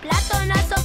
plato platonazo